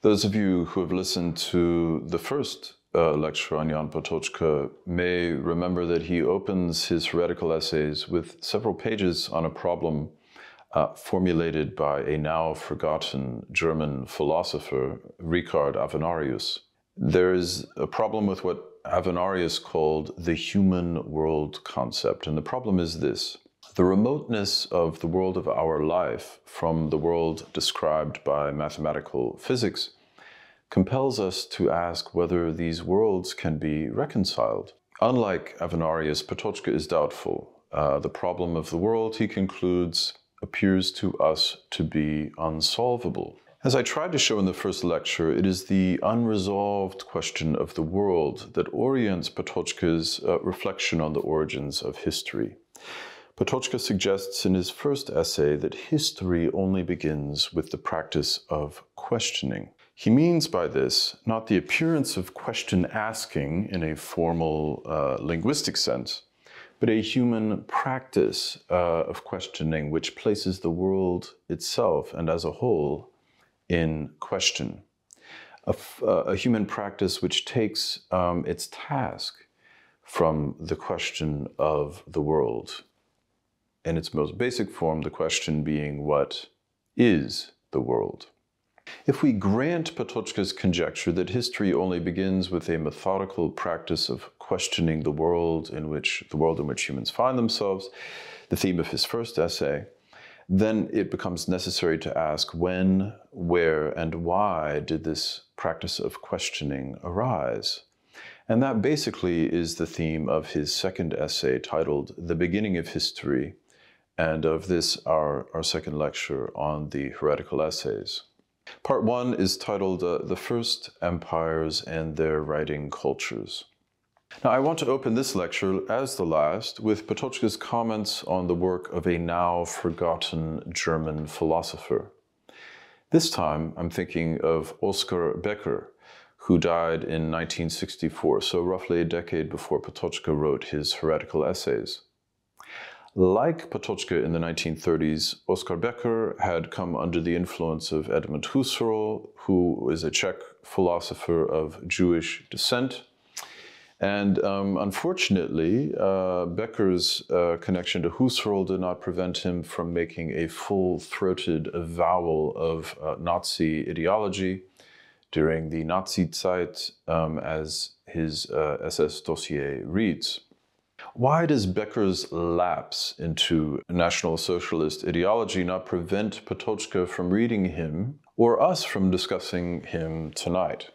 Those of you who have listened to the first uh, lecture on Jan Patočka may remember that he opens his heretical essays with several pages on a problem uh, formulated by a now forgotten German philosopher, Richard Avenarius. There is a problem with what Avenarius called the human world concept, and the problem is this. The remoteness of the world of our life from the world described by mathematical physics compels us to ask whether these worlds can be reconciled. Unlike Avenarius, Patočka is doubtful. Uh, the problem of the world, he concludes, appears to us to be unsolvable. As I tried to show in the first lecture, it is the unresolved question of the world that orients Patočka's uh, reflection on the origins of history. Patočka suggests in his first essay that history only begins with the practice of questioning. He means by this not the appearance of question asking in a formal uh, linguistic sense, but a human practice uh, of questioning which places the world itself and as a whole in question. A, uh, a human practice which takes um, its task from the question of the world. In its most basic form, the question being what is the world? If we grant Patočka's conjecture that history only begins with a methodical practice of questioning the world in which the world in which humans find themselves, the theme of his first essay, then it becomes necessary to ask when, where, and why did this practice of questioning arise? And that basically is the theme of his second essay titled The Beginning of History, and of this, our, our second lecture on the heretical essays. Part one is titled uh, The First Empires and Their Writing Cultures. Now, I want to open this lecture, as the last, with Patočka's comments on the work of a now forgotten German philosopher. This time, I'm thinking of Oskar Becker, who died in 1964, so roughly a decade before Patočka wrote his heretical essays. Like Patočka in the 1930s, Oskar Becker had come under the influence of Edmund Husserl, who is a Czech philosopher of Jewish descent. And um, unfortunately, uh, Becker's uh, connection to Husserl did not prevent him from making a full throated avowal of uh, Nazi ideology during the Nazi Zeit, um, as his SS uh, dossier reads. Why does Becker's lapse into National Socialist ideology not prevent Patočka from reading him or us from discussing him tonight?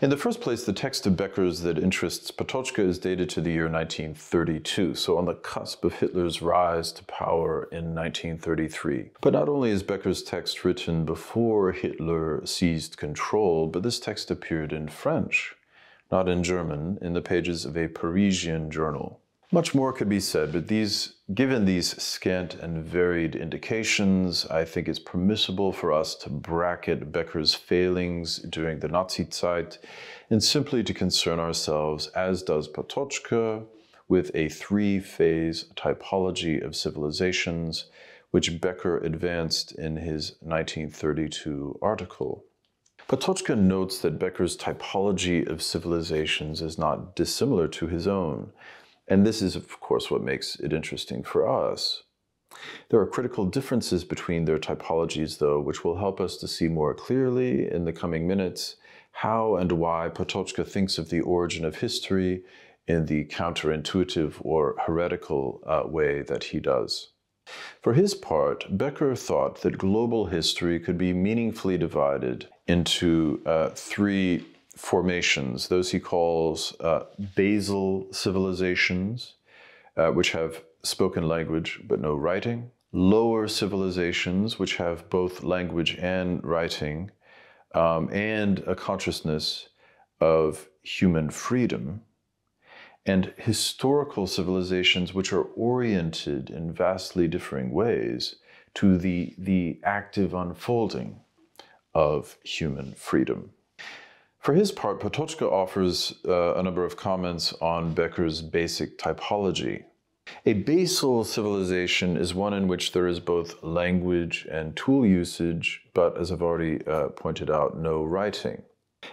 In the first place, the text of Becker's that interests Patočka is dated to the year 1932, so on the cusp of Hitler's rise to power in 1933. But not only is Becker's text written before Hitler seized control, but this text appeared in French, not in German, in the pages of a Parisian journal. Much more could be said, but these, given these scant and varied indications, I think it's permissible for us to bracket Becker's failings during the Nazi Zeit and simply to concern ourselves, as does Patočka, with a three-phase typology of civilizations, which Becker advanced in his 1932 article. Patočka notes that Becker's typology of civilizations is not dissimilar to his own, and this is, of course, what makes it interesting for us. There are critical differences between their typologies, though, which will help us to see more clearly in the coming minutes how and why Patočka thinks of the origin of history in the counterintuitive or heretical uh, way that he does. For his part, Becker thought that global history could be meaningfully divided into uh, three formations, those he calls uh, basal civilizations, uh, which have spoken language but no writing, lower civilizations, which have both language and writing, um, and a consciousness of human freedom, and historical civilizations which are oriented in vastly differing ways to the, the active unfolding of human freedom. For his part, Patočka offers uh, a number of comments on Becker's basic typology. A basal civilization is one in which there is both language and tool usage, but as I've already uh, pointed out, no writing.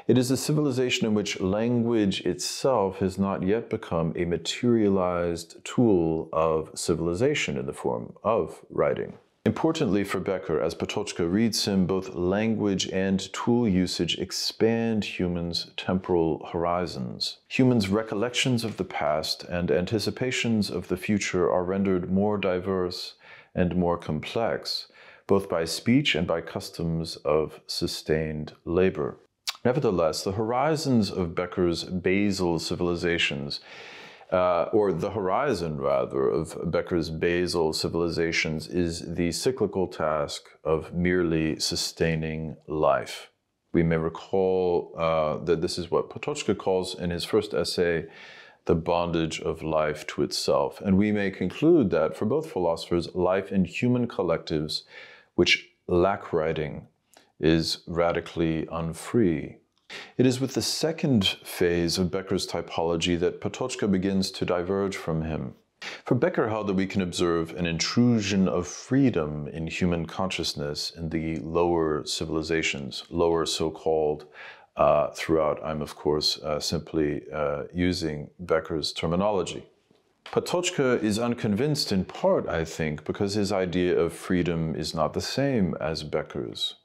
It is a civilization in which language itself has not yet become a materialized tool of civilization in the form of writing. Importantly for Becker, as Patočka reads him, both language and tool usage expand humans' temporal horizons. Humans' recollections of the past and anticipations of the future are rendered more diverse and more complex, both by speech and by customs of sustained labor. Nevertheless, the horizons of Becker's basal civilizations, uh, or the horizon rather, of Becker's basal civilizations is the cyclical task of merely sustaining life. We may recall uh, that this is what Patočka calls in his first essay, the bondage of life to itself. And we may conclude that for both philosophers, life in human collectives, which lack writing, is radically unfree. It is with the second phase of Becker's typology that Patočka begins to diverge from him. For Becker held that we can observe an intrusion of freedom in human consciousness in the lower civilizations, lower so-called uh, throughout. I'm, of course, uh, simply uh, using Becker's terminology. Patočka is unconvinced in part, I think, because his idea of freedom is not the same as Becker's.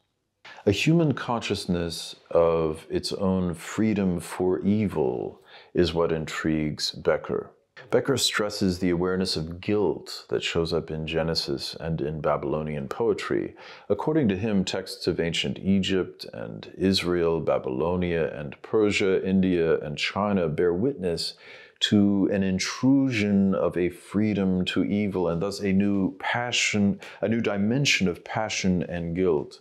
A human consciousness of its own freedom for evil is what intrigues Becker. Becker stresses the awareness of guilt that shows up in Genesis and in Babylonian poetry. According to him, texts of ancient Egypt and Israel, Babylonia and Persia, India and China bear witness to an intrusion of a freedom to evil and thus a new passion, a new dimension of passion and guilt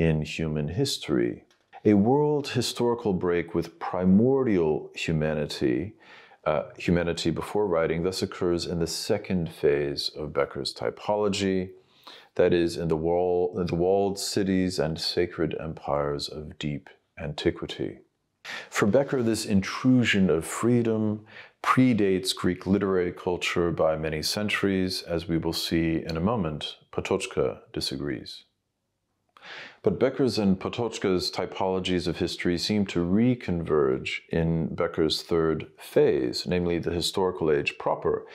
in human history. A world historical break with primordial humanity, uh, humanity before writing, thus occurs in the second phase of Becker's typology, that is, in the, wall, in the walled cities and sacred empires of deep antiquity. For Becker, this intrusion of freedom predates Greek literary culture by many centuries, as we will see in a moment. Patočka disagrees. But Becker's and Patočka's typologies of history seem to reconverge in Becker's third phase, namely the historical age proper,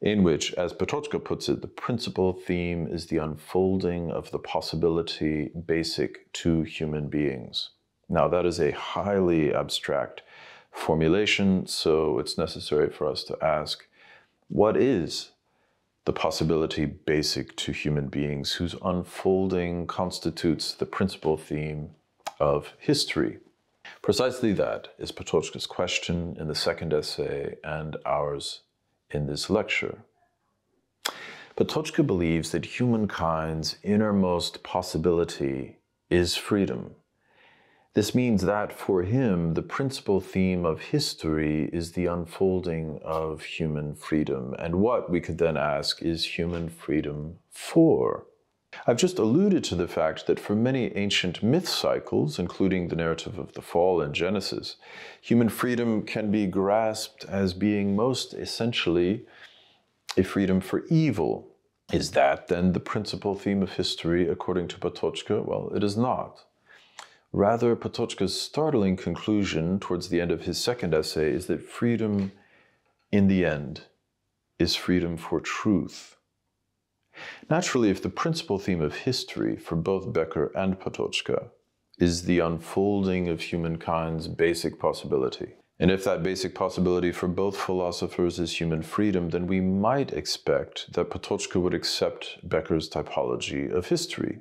in which, as Patočka puts it, the principal theme is the unfolding of the possibility basic to human beings. Now, that is a highly abstract formulation, so it's necessary for us to ask what is the possibility basic to human beings whose unfolding constitutes the principal theme of history. Precisely that is Patočka's question in the second essay and ours in this lecture. Patočka believes that humankind's innermost possibility is freedom. This means that for him, the principal theme of history is the unfolding of human freedom. And what, we could then ask, is human freedom for? I've just alluded to the fact that for many ancient myth cycles, including the narrative of the fall in Genesis, human freedom can be grasped as being most essentially a freedom for evil. Is that then the principal theme of history according to Patočka? Well, it is not. Rather, Patočka's startling conclusion towards the end of his second essay is that freedom, in the end, is freedom for truth. Naturally, if the principal theme of history for both Becker and Patočka is the unfolding of humankind's basic possibility, and if that basic possibility for both philosophers is human freedom, then we might expect that Patočka would accept Becker's typology of history.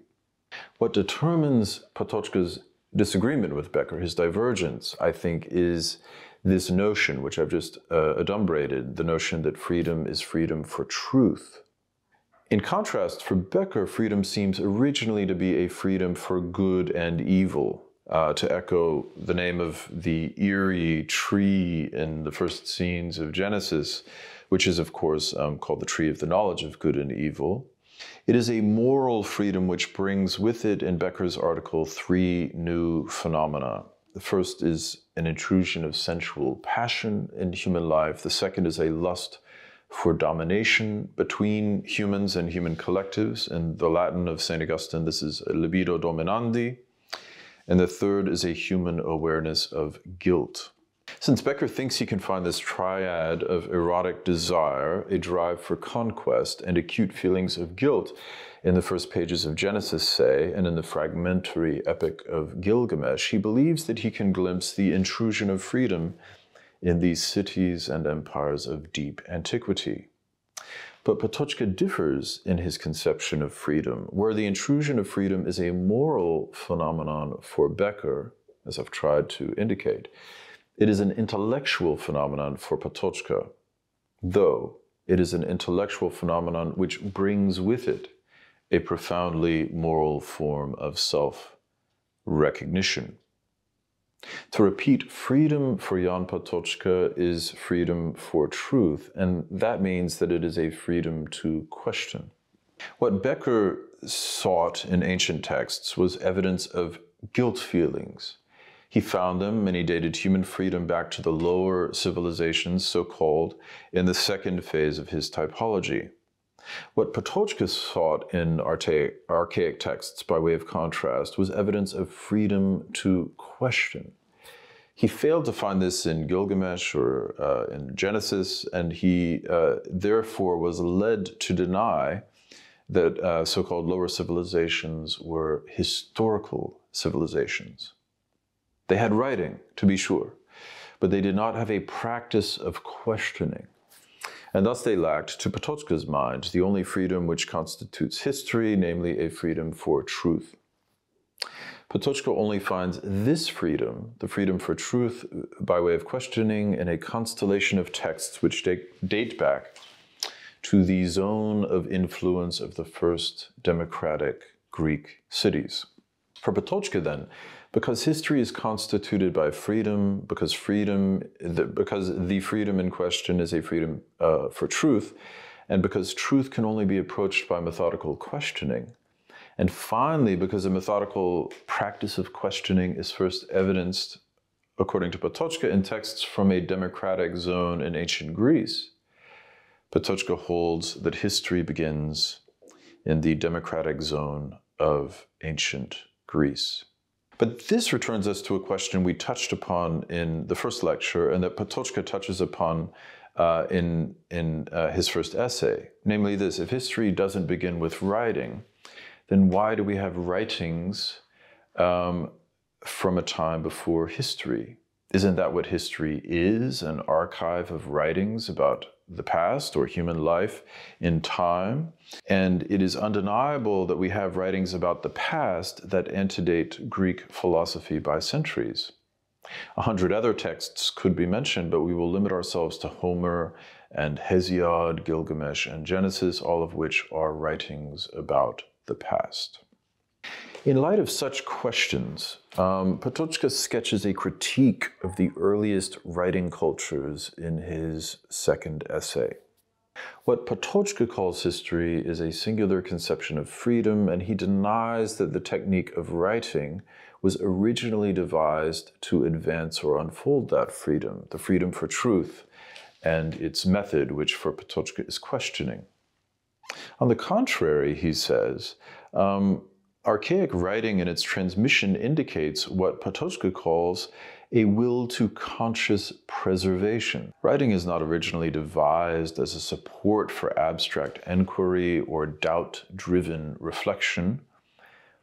What determines Patočka's disagreement with Becker, his divergence, I think, is this notion, which I've just uh, adumbrated, the notion that freedom is freedom for truth. In contrast, for Becker, freedom seems originally to be a freedom for good and evil. Uh, to echo the name of the eerie tree in the first scenes of Genesis, which is, of course, um, called the tree of the knowledge of good and evil. It is a moral freedom which brings with it, in Becker's article, three new phenomena. The first is an intrusion of sensual passion in human life. The second is a lust for domination between humans and human collectives. In the Latin of St. Augustine, this is libido dominandi. And the third is a human awareness of guilt. Since Becker thinks he can find this triad of erotic desire, a drive for conquest, and acute feelings of guilt in the first pages of Genesis, say, and in the fragmentary epic of Gilgamesh, he believes that he can glimpse the intrusion of freedom in these cities and empires of deep antiquity. But Patočka differs in his conception of freedom, where the intrusion of freedom is a moral phenomenon for Becker, as I've tried to indicate. It is an intellectual phenomenon for Patočka, though it is an intellectual phenomenon which brings with it a profoundly moral form of self recognition. To repeat, freedom for Jan Patočka is freedom for truth, and that means that it is a freedom to question. What Becker sought in ancient texts was evidence of guilt feelings, he found them and he dated human freedom back to the lower civilizations, so called, in the second phase of his typology. What Patočka sought in archaic texts, by way of contrast, was evidence of freedom to question. He failed to find this in Gilgamesh or uh, in Genesis, and he uh, therefore was led to deny that uh, so called lower civilizations were historical civilizations. They had writing, to be sure, but they did not have a practice of questioning. And thus they lacked, to Patočka's mind, the only freedom which constitutes history, namely a freedom for truth. Patočka only finds this freedom, the freedom for truth, by way of questioning in a constellation of texts which date back to the zone of influence of the first democratic Greek cities. For Patočka, then, because history is constituted by freedom, because freedom, the, because the freedom in question is a freedom uh, for truth, and because truth can only be approached by methodical questioning. And finally, because a methodical practice of questioning is first evidenced, according to Patočka, in texts from a democratic zone in ancient Greece. Patočka holds that history begins in the democratic zone of ancient Greece. But this returns us to a question we touched upon in the first lecture and that Patočka touches upon uh, in, in uh, his first essay. Namely, this if history doesn't begin with writing, then why do we have writings um, from a time before history? Isn't that what history is? An archive of writings about the past or human life in time. And it is undeniable that we have writings about the past that antedate Greek philosophy by centuries. A hundred other texts could be mentioned, but we will limit ourselves to Homer and Hesiod, Gilgamesh, and Genesis, all of which are writings about the past. In light of such questions, um, Patočka sketches a critique of the earliest writing cultures in his second essay. What Patočka calls history is a singular conception of freedom, and he denies that the technique of writing was originally devised to advance or unfold that freedom, the freedom for truth, and its method, which for Patočka is questioning. On the contrary, he says, um, Archaic writing and its transmission indicates what Patočka calls a will to conscious preservation. Writing is not originally devised as a support for abstract enquiry or doubt driven reflection.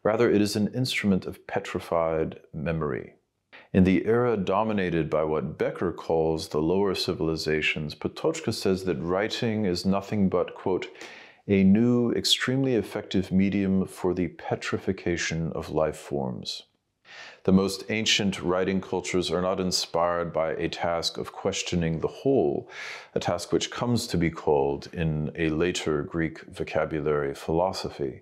Rather, it is an instrument of petrified memory. In the era dominated by what Becker calls the lower civilizations, Patočka says that writing is nothing but, quote, a new, extremely effective medium for the petrification of life forms. The most ancient writing cultures are not inspired by a task of questioning the whole, a task which comes to be called in a later Greek vocabulary philosophy,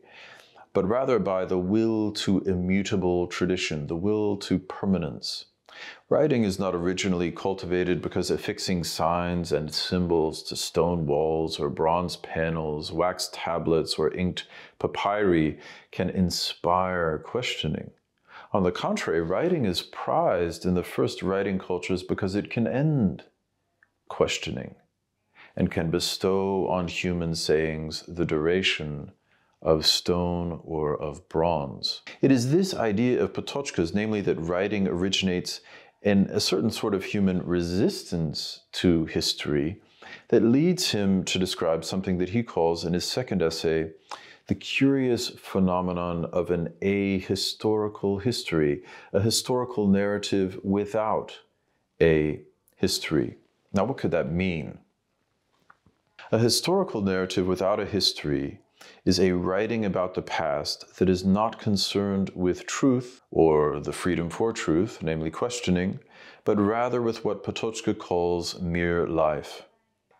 but rather by the will to immutable tradition, the will to permanence. Writing is not originally cultivated because affixing signs and symbols to stone walls or bronze panels, wax tablets, or inked papyri can inspire questioning. On the contrary, writing is prized in the first writing cultures because it can end questioning. and can bestow on human sayings the duration of stone or of bronze. It is this idea of Patočka's, namely that writing originates in a certain sort of human resistance to history, that leads him to describe something that he calls in his second essay the curious phenomenon of an ahistorical history, a historical narrative without a history. Now, what could that mean? A historical narrative without a history is a writing about the past that is not concerned with truth or the freedom for truth, namely questioning, but rather with what Patočka calls mere life.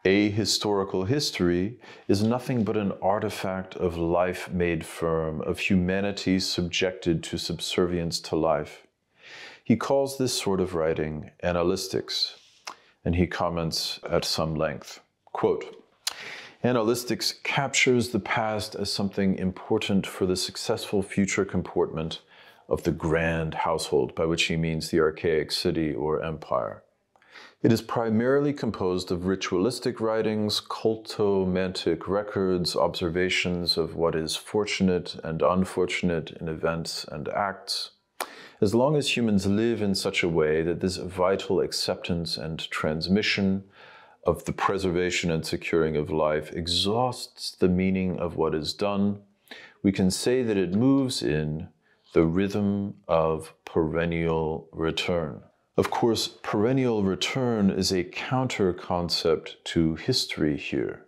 A historical history is nothing but an artifact of life made firm, of humanity subjected to subservience to life. He calls this sort of writing annalistics, and he comments at some length. Quote, Annalistics captures the past as something important for the successful future comportment of the grand household, by which he means the archaic city or empire. It is primarily composed of ritualistic writings, cultomantic records, observations of what is fortunate and unfortunate in events and acts. As long as humans live in such a way that this vital acceptance and transmission of the preservation and securing of life exhausts the meaning of what is done, we can say that it moves in the rhythm of perennial return. Of course, perennial return is a counter concept to history here.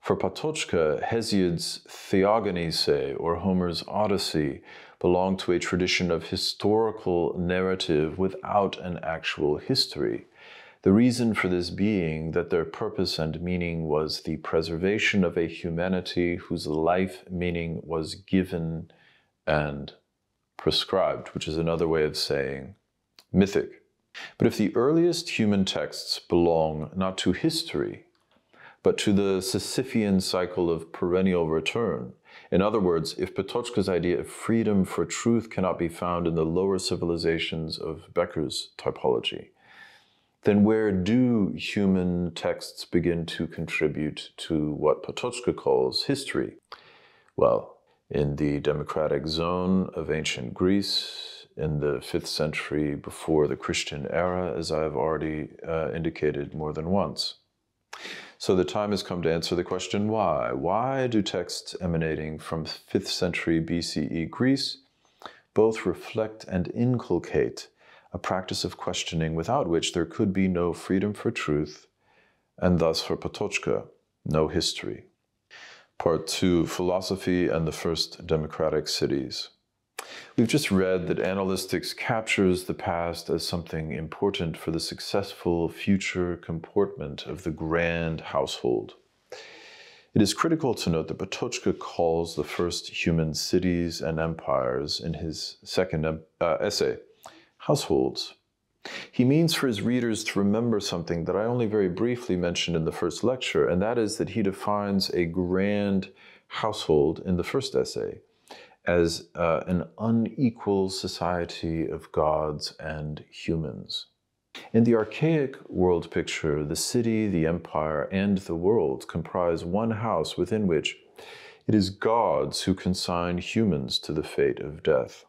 For Patočka, Hesiod's Theogony, say, or Homer's Odyssey, belong to a tradition of historical narrative without an actual history. The reason for this being that their purpose and meaning was the preservation of a humanity whose life meaning was given and prescribed, which is another way of saying mythic. But if the earliest human texts belong not to history, but to the Sisyphean cycle of perennial return, in other words, if Patočka's idea of freedom for truth cannot be found in the lower civilizations of Becker's typology, then where do human texts begin to contribute to what Patočka calls history? Well, in the democratic zone of ancient Greece, in the 5th century before the Christian era, as I have already uh, indicated more than once. So the time has come to answer the question why? Why do texts emanating from 5th century BCE Greece both reflect and inculcate a practice of questioning without which there could be no freedom for truth, and thus for Patočka, no history. Part 2 Philosophy and the First Democratic Cities. We've just read that annalistics captures the past as something important for the successful future comportment of the grand household. It is critical to note that Patočka calls the first human cities and empires in his second uh, essay households. He means for his readers to remember something that I only very briefly mentioned in the first lecture, and that is that he defines a grand household in the first essay as uh, an unequal society of gods and humans. In the archaic world picture, the city, the empire, and the world comprise one house within which it is gods who consign humans to the fate of death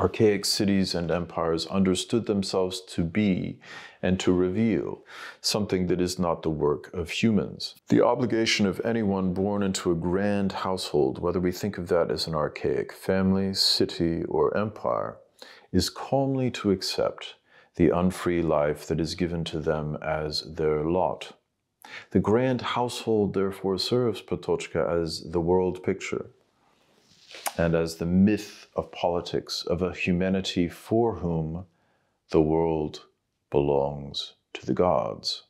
archaic cities and empires understood themselves to be and to reveal something that is not the work of humans. The obligation of anyone born into a grand household, whether we think of that as an archaic family, city, or empire, is calmly to accept the unfree life that is given to them as their lot. The grand household therefore serves Patočka as the world picture and as the myth of politics of a humanity for whom the world belongs to the gods.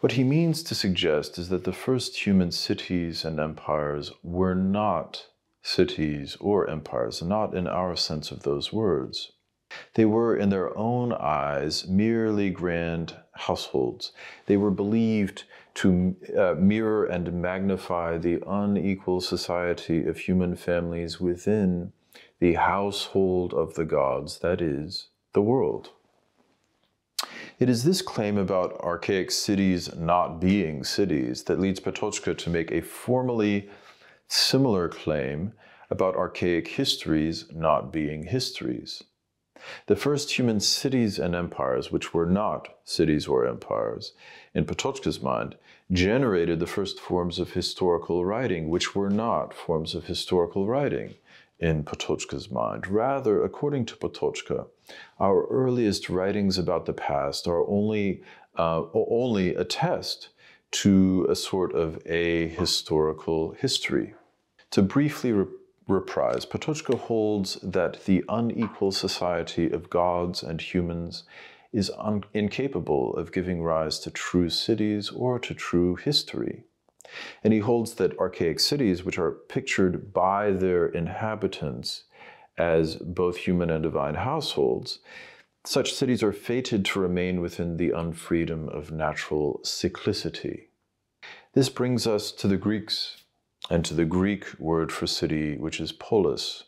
What he means to suggest is that the first human cities and empires were not cities or empires, not in our sense of those words. They were, in their own eyes, merely grand households. They were believed to uh, mirror and magnify the unequal society of human families within the household of the gods, that is, the world. It is this claim about archaic cities not being cities that leads Patočka to make a formally similar claim about archaic histories not being histories. The first human cities and empires, which were not cities or empires, in Patočka's mind, generated the first forms of historical writing, which were not forms of historical writing in Patočka's mind. Rather, according to Patočka, our earliest writings about the past are only, uh, only attest to a sort of a historical history. To briefly reprise, Patočka holds that the unequal society of gods and humans is incapable of giving rise to true cities or to true history. And he holds that archaic cities, which are pictured by their inhabitants as both human and divine households, such cities are fated to remain within the unfreedom of natural cyclicity. This brings us to the Greeks and to the Greek word for city, which is polis.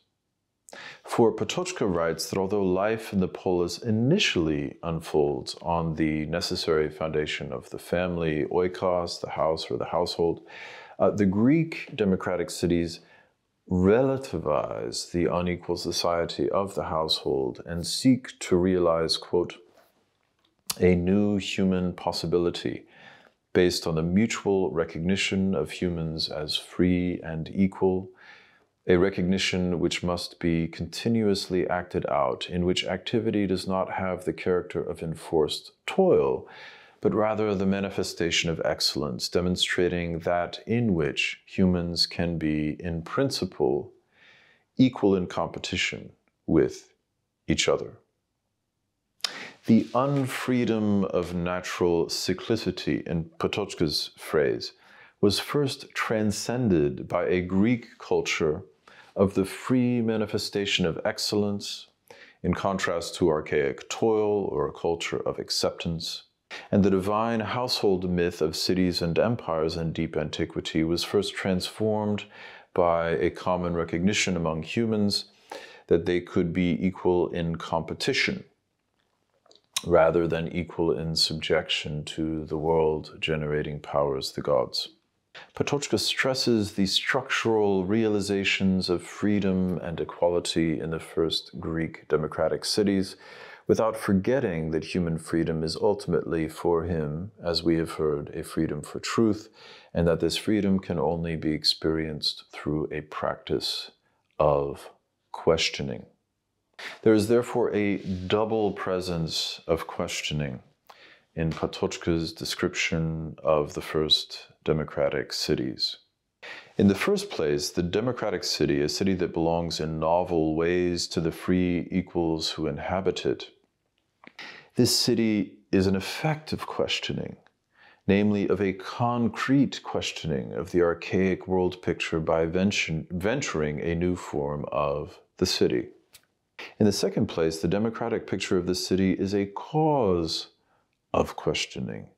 For Patočka writes that although life in the polis initially unfolds on the necessary foundation of the family, oikos, the house or the household, uh, the Greek democratic cities relativize the unequal society of the household and seek to realize, quote, a new human possibility based on the mutual recognition of humans as free and equal, a recognition which must be continuously acted out, in which activity does not have the character of enforced toil, but rather the manifestation of excellence, demonstrating that in which humans can be, in principle, equal in competition with each other. The unfreedom of natural cyclicity, in Patočka's phrase, was first transcended by a Greek culture of the free manifestation of excellence, in contrast to archaic toil or a culture of acceptance. And the divine household myth of cities and empires in deep antiquity was first transformed by a common recognition among humans that they could be equal in competition rather than equal in subjection to the world generating powers, the gods. Patočka stresses the structural realizations of freedom and equality in the first Greek democratic cities, without forgetting that human freedom is ultimately for him, as we have heard, a freedom for truth, and that this freedom can only be experienced through a practice of questioning. There is therefore a double presence of questioning in Patočka's description of the first democratic cities. In the first place, the democratic city, a city that belongs in novel ways to the free equals who inhabit it, this city is an effect of questioning, namely of a concrete questioning of the archaic world picture by venturing a new form of the city. In the second place, the democratic picture of the city is a cause of questioning,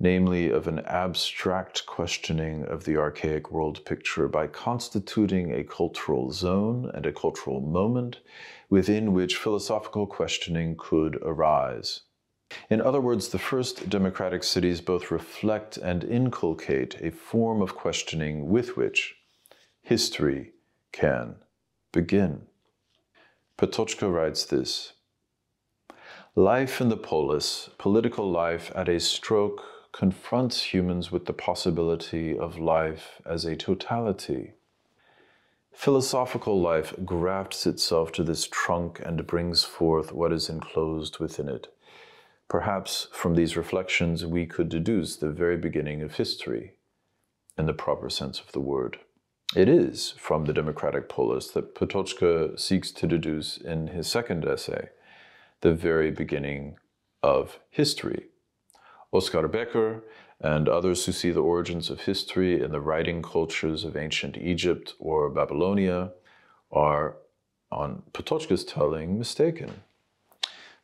namely of an abstract questioning of the archaic world picture by constituting a cultural zone and a cultural moment within which philosophical questioning could arise. In other words, the first democratic cities both reflect and inculcate a form of questioning with which history can begin. Patočka writes this Life in the polis, political life at a stroke, confronts humans with the possibility of life as a totality. Philosophical life grafts itself to this trunk and brings forth what is enclosed within it. Perhaps from these reflections we could deduce the very beginning of history, in the proper sense of the word. It is from the democratic polis that Patočka seeks to deduce in his second essay the very beginning of history. Oskar Becker and others who see the origins of history in the writing cultures of ancient Egypt or Babylonia are, on Patočka's telling, mistaken.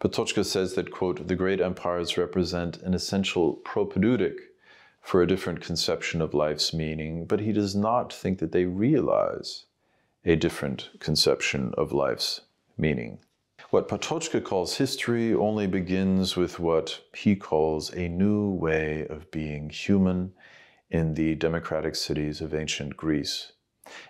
Patočka says that, quote, the great empires represent an essential propedeutic for a different conception of life's meaning, but he does not think that they realize a different conception of life's meaning. What Patočka calls history only begins with what he calls a new way of being human in the democratic cities of ancient Greece.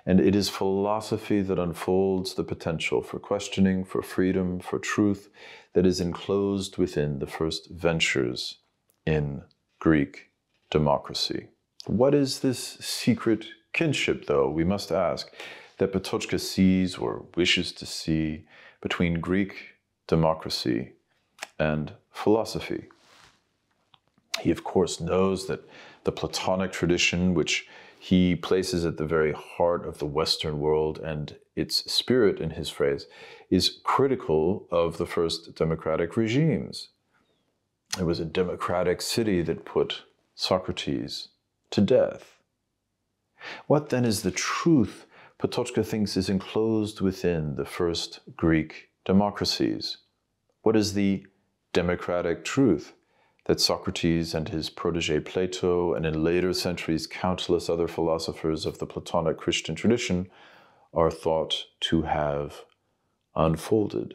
And it is philosophy that unfolds the potential for questioning, for freedom, for truth that is enclosed within the first ventures in Greek democracy. What is this secret kinship, though, we must ask, that Patočka sees or wishes to see between Greek democracy and philosophy. He, of course, knows that the Platonic tradition, which he places at the very heart of the Western world and its spirit, in his phrase, is critical of the first democratic regimes. It was a democratic city that put Socrates to death. What then is the truth Patočka thinks is enclosed within the first Greek democracies. What is the democratic truth that Socrates and his protege Plato, and in later centuries countless other philosophers of the Platonic Christian tradition, are thought to have unfolded?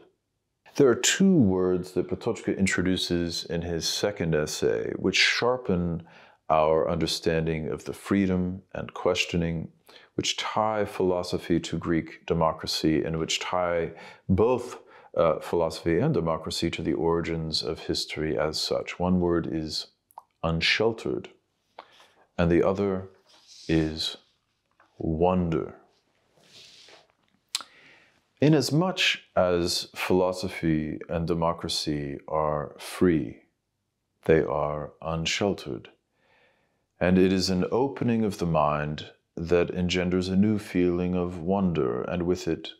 There are two words that Patočka introduces in his second essay, which sharpen our understanding of the freedom and questioning which tie philosophy to Greek democracy and which tie both uh, philosophy and democracy to the origins of history as such. One word is unsheltered, and the other is wonder. Inasmuch as philosophy and democracy are free, they are unsheltered. And it is an opening of the mind that engenders a new feeling of wonder and with it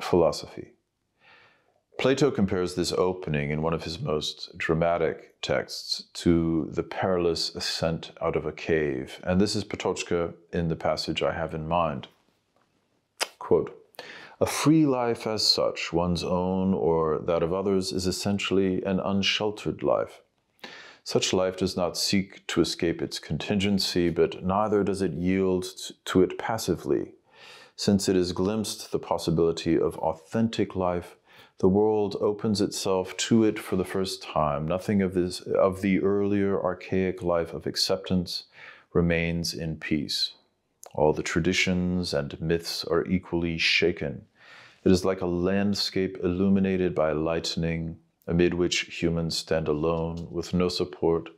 philosophy. Plato compares this opening in one of his most dramatic texts to the perilous ascent out of a cave, and this is Patočka in the passage I have in mind. Quote, a free life as such, one's own or that of others, is essentially an unsheltered life. Such life does not seek to escape its contingency, but neither does it yield to it passively. Since it has glimpsed the possibility of authentic life, the world opens itself to it for the first time. Nothing of, this, of the earlier archaic life of acceptance remains in peace. All the traditions and myths are equally shaken. It is like a landscape illuminated by lightning amid which humans stand alone, with no support,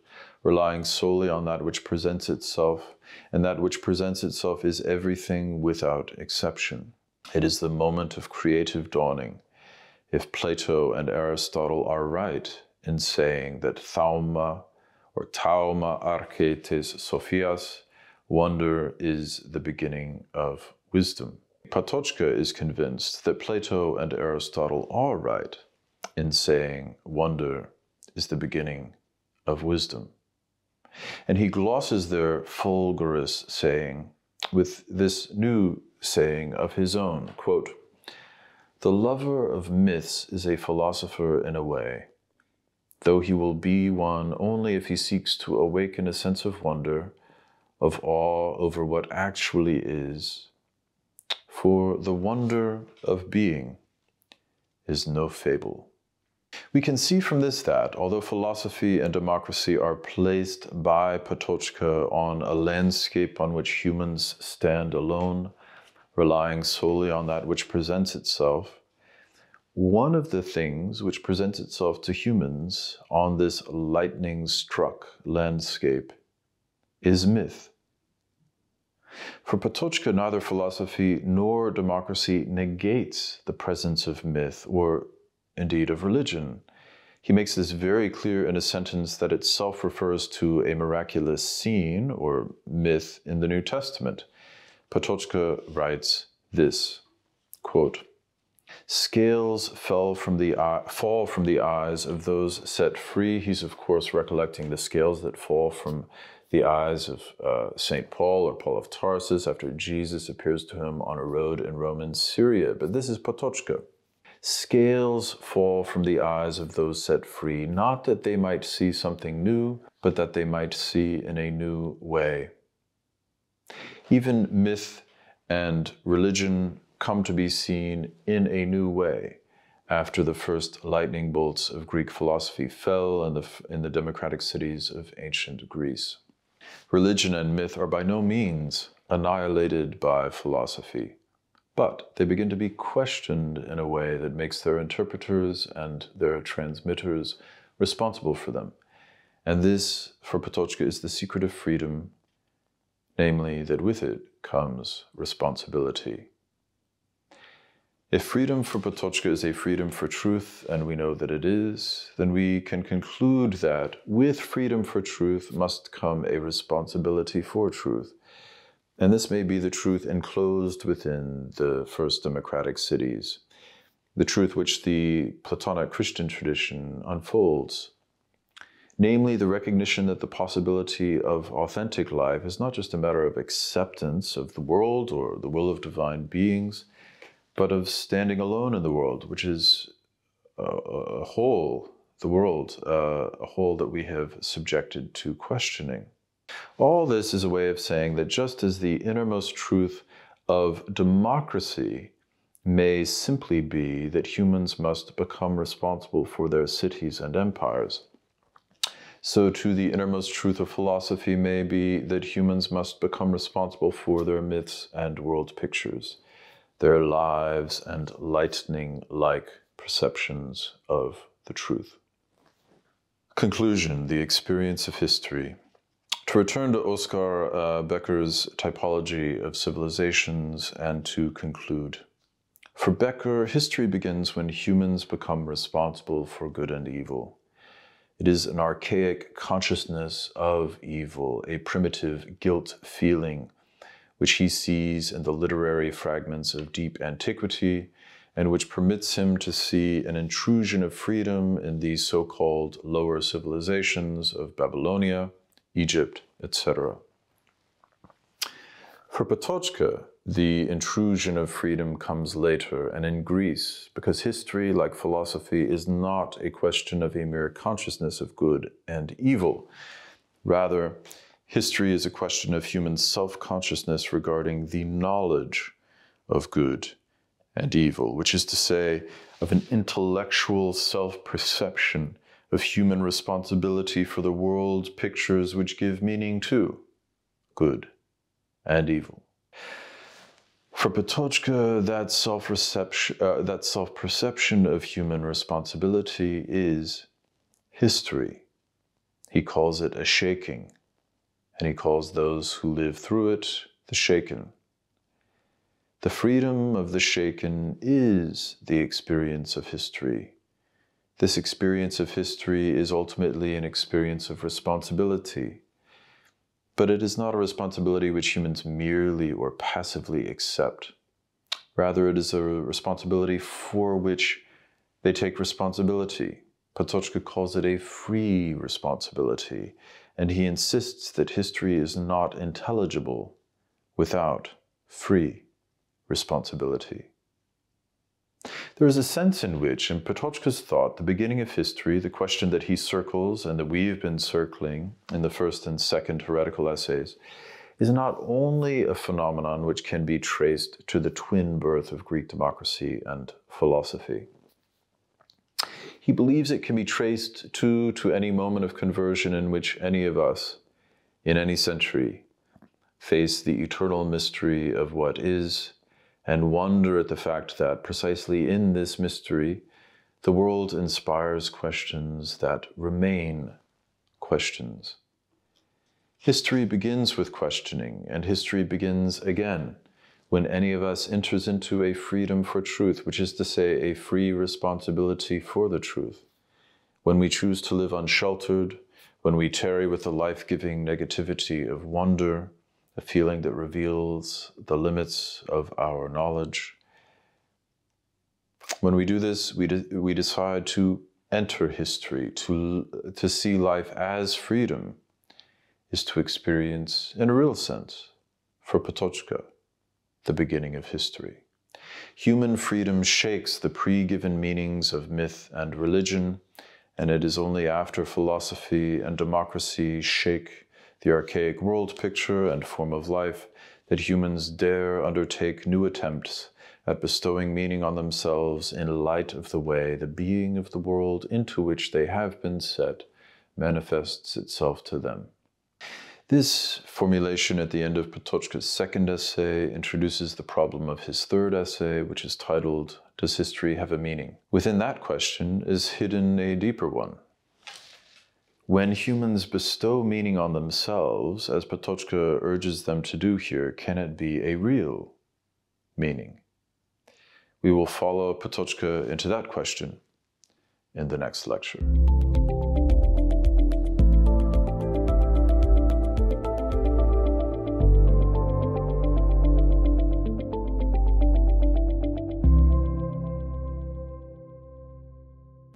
relying solely on that which presents itself, and that which presents itself is everything without exception. It is the moment of creative dawning. If Plato and Aristotle are right in saying that thauma or tauma archetes sophias, wonder is the beginning of wisdom. Patočka is convinced that Plato and Aristotle are right in saying wonder is the beginning of wisdom. And he glosses their fulgurous saying with this new saying of his own quote, The lover of myths is a philosopher in a way, though he will be one only if he seeks to awaken a sense of wonder, of awe over what actually is. For the wonder of being is no fable. We can see from this that, although philosophy and democracy are placed by Patočka on a landscape on which humans stand alone, relying solely on that which presents itself, one of the things which presents itself to humans on this lightning struck landscape is myth. For Patočka, neither philosophy nor democracy negates the presence of myth or indeed of religion. He makes this very clear in a sentence that itself refers to a miraculous scene or myth in the New Testament. Patočka writes this quote, Scales fell from the eye, fall from the eyes of those set free. He's, of course, recollecting the scales that fall from the eyes of uh, St. Paul or Paul of Tarsus after Jesus appears to him on a road in Roman Syria. But this is Patočka. Scales fall from the eyes of those set free, not that they might see something new, but that they might see in a new way. Even myth and religion come to be seen in a new way, after the first lightning bolts of Greek philosophy fell in the, in the democratic cities of ancient Greece. Religion and myth are by no means annihilated by philosophy, but they begin to be questioned in a way that makes their interpreters and their transmitters responsible for them. And this, for Patočka, is the secret of freedom, namely that with it comes responsibility. If freedom for Patočka is a freedom for truth, and we know that it is, then we can conclude that with freedom for truth must come a responsibility for truth. And this may be the truth enclosed within the first democratic cities, the truth which the Platonic Christian tradition unfolds. Namely, the recognition that the possibility of authentic life is not just a matter of acceptance of the world or the will of divine beings but of standing alone in the world, which is a, a whole, the world, uh, a whole that we have subjected to questioning. All this is a way of saying that just as the innermost truth of democracy may simply be that humans must become responsible for their cities and empires, so too the innermost truth of philosophy may be that humans must become responsible for their myths and world pictures their lives and lightning like perceptions of the truth. Conclusion The experience of history. To return to Oscar uh, Becker's typology of civilizations and to conclude. For Becker, history begins when humans become responsible for good and evil. It is an archaic consciousness of evil, a primitive guilt feeling which he sees in the literary fragments of deep antiquity, and which permits him to see an intrusion of freedom in these so called lower civilizations of Babylonia, Egypt, etc. For Patočka, the intrusion of freedom comes later and in Greece, because history, like philosophy, is not a question of a mere consciousness of good and evil. Rather, History is a question of human self consciousness regarding the knowledge of good and evil, which is to say, of an intellectual self perception of human responsibility for the world pictures which give meaning to good and evil. For Patočka, that self uh, that self perception of human responsibility is history. He calls it a shaking and he calls those who live through it the shaken. The freedom of the shaken is the experience of history. This experience of history is ultimately an experience of responsibility. But it is not a responsibility which humans merely or passively accept. Rather, it is a responsibility for which they take responsibility. Patočka calls it a free responsibility, and he insists that history is not intelligible without free responsibility. There is a sense in which, in Patočka's thought, the beginning of history, the question that he circles and that we've been circling in the first and second heretical essays, is not only a phenomenon which can be traced to the twin birth of Greek democracy and philosophy. He believes it can be traced to, to any moment of conversion in which any of us, in any century, face the eternal mystery of what is and wonder at the fact that precisely in this mystery, the world inspires questions that remain questions. History begins with questioning, and history begins again when any of us enters into a freedom for truth, which is to say, a free responsibility for the truth, when we choose to live unsheltered, when we tarry with the life giving negativity of wonder, a feeling that reveals the limits of our knowledge. When we do this, we, de- we decide to enter history, to, to see life as freedom, is to experience, in a real sense, for Patočka, the beginning of history. Human freedom shakes the pre given meanings of myth and religion, and it is only after philosophy and democracy shake the archaic world picture and form of life that humans dare undertake new attempts at bestowing meaning on themselves in light of the way the being of the world into which they have been set manifests itself to them. This formulation at the end of Patočka's second essay introduces the problem of his third essay, which is titled, Does History Have a Meaning? Within that question is hidden a deeper one. When humans bestow meaning on themselves, as Patočka urges them to do here, can it be a real meaning? We will follow Patočka into that question in the next lecture.